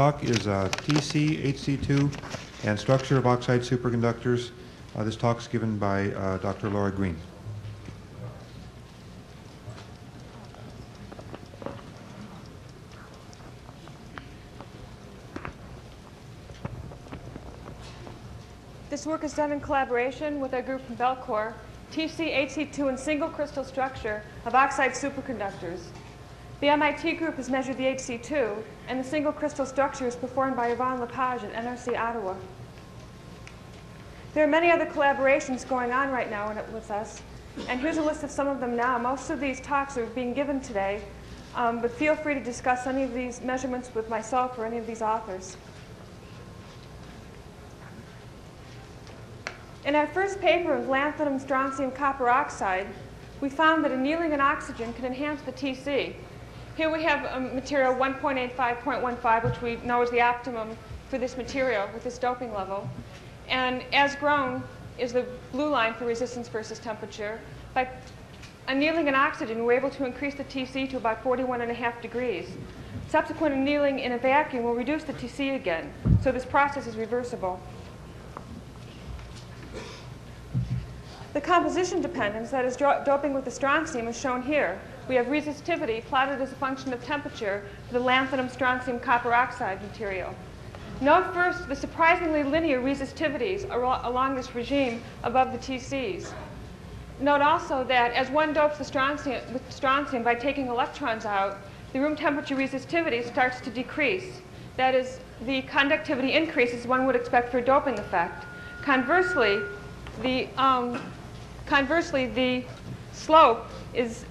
Talk is uh, TC, HC2, and structure of oxide superconductors. Uh, This talk is given by uh, Dr. Laura Greene. This work is done in collaboration with our group from Bellcore, TC8C2 and single crystal structure of oxide superconductors. The MIT group has measured the HC2, and the single crystal structure is performed by Yvon Le Page at NRC Ottawa. There are many other collaborations going on right now with us, and here's a list of some of them now. Most of these talks are being given today, um, but feel free to discuss any of these measurements with myself or any of these authors. In our first paper of lanthanum strontium copper oxide, we found that annealing in oxygen can enhance the TC. Here we have a material 1.85.15, which we know is the optimum for this material with this doping level. And as grown is the blue line for resistance versus temperature. By annealing in oxygen, we're able to increase the TC to about 41.5 degrees. Subsequent annealing in a vacuum will reduce the TC again. So this process is reversible. The composition dependence, that is doping with the strontium, is shown here. We have resistivity plotted as a function of temperature for the lanthanum strontium copper oxide material. Note first the surprisingly linear resistivities along this regime above the TCs. Note also that as one dopes the strontium strontium by taking electrons out, the room temperature resistivity starts to decrease. That is, the conductivity increases one would expect for a doping effect. Conversely, the um, conversely the slope is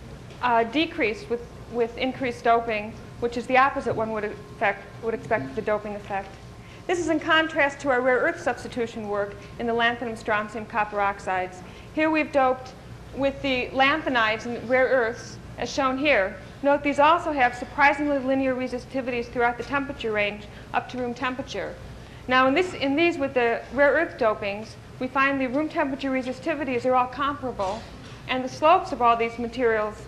uh, decreased with, with increased doping, which is the opposite one would, effect, would expect the doping effect. This is in contrast to our rare earth substitution work in the lanthanum strontium copper oxides. Here we've doped with the lanthanides and rare earths, as shown here. Note these also have surprisingly linear resistivities throughout the temperature range up to room temperature. Now in, this, in these with the rare earth dopings, we find the room temperature resistivities are all comparable, and the slopes of all these materials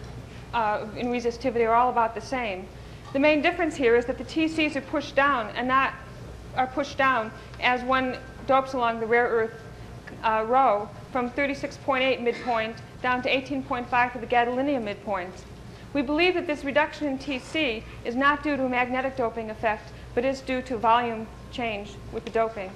uh, in resistivity are all about the same. The main difference here is that the TCs are pushed down and not are pushed down as one dopes along the rare earth uh, row from 36.8 midpoint down to 18.5 for the gadolinium midpoint. We believe that this reduction in TC is not due to a magnetic doping effect, but is due to volume change with the doping.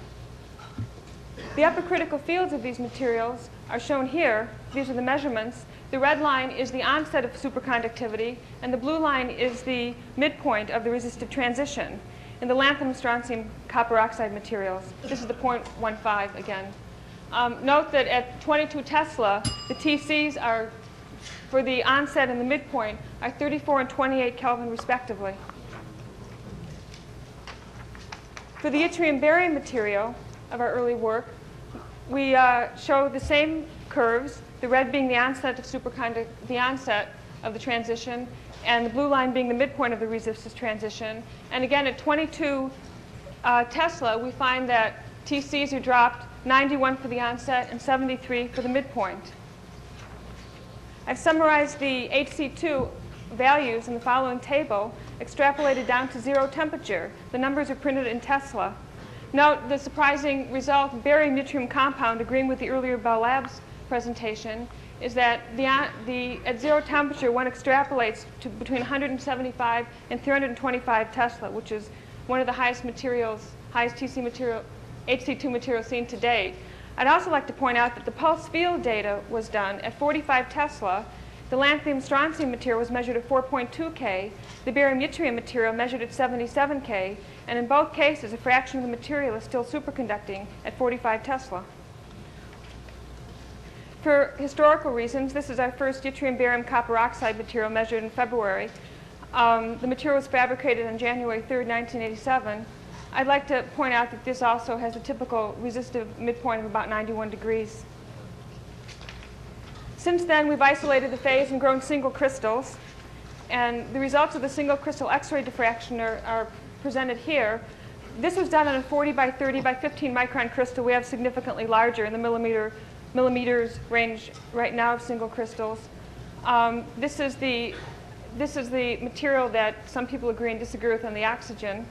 The upper critical fields of these materials are shown here. These are the measurements. The red line is the onset of superconductivity, and the blue line is the midpoint of the resistive transition. In the lanthanum strontium copper oxide materials, this is the 0.15 again. Um, note that at 22 Tesla, the TCs are, for the onset and the midpoint, are 34 and 28 Kelvin respectively. For the yttrium barium material of our early work, we uh, show the same curves, the red being the onset of the onset of the transition, and the blue line being the midpoint of the resistance transition. And again, at 22 uh, Tesla, we find that TCs are dropped 91 for the onset and 73 for the midpoint. I've summarized the HC2 values in the following table, extrapolated down to zero temperature. The numbers are printed in Tesla. Note the surprising result, barium yttrium compound, agreeing with the earlier Bell Labs presentation, is that the, uh, the, at zero temperature, one extrapolates to between 175 and 325 Tesla, which is one of the highest materials, highest TC material, HC2 material seen to date. I'd also like to point out that the pulse field data was done at 45 Tesla. The lanthanum strontium material was measured at 4.2 K. The barium yttrium material measured at 77 K. And in both cases, a fraction of the material is still superconducting at 45 Tesla. For historical reasons, this is our first yttrium barium copper oxide material measured in February. Um, the material was fabricated on January 3, 1987. I'd like to point out that this also has a typical resistive midpoint of about 91 degrees. Since then, we've isolated the phase and grown single crystals. And the results of the single crystal X-ray diffraction are, are presented here. This was done on a 40 by 30 by 15 micron crystal. We have significantly larger in the millimeter millimeters range right now of single crystals. Um, this is the this is the material that some people agree and disagree with on the oxygen.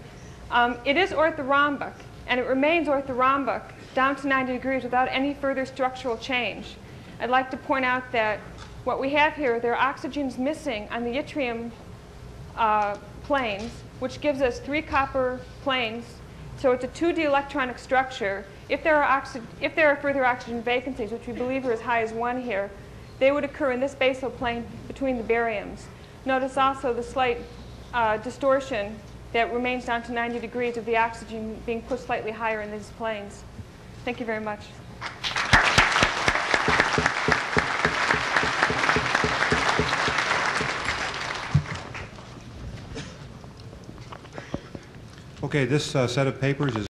Um, it is orthorhombic, and it remains orthorhombic down to 90 degrees without any further structural change. I'd like to point out that what we have here, there are oxygens missing on the yttrium uh, planes, which gives us three copper planes. So it's a 2D electronic structure. If there, are if there are further oxygen vacancies, which we believe are as high as one here, they would occur in this basal plane between the bariums. Notice also the slight uh, distortion that remains down to 90 degrees of the oxygen being pushed slightly higher in these planes. Thank you very much. Okay, this uh, set of papers is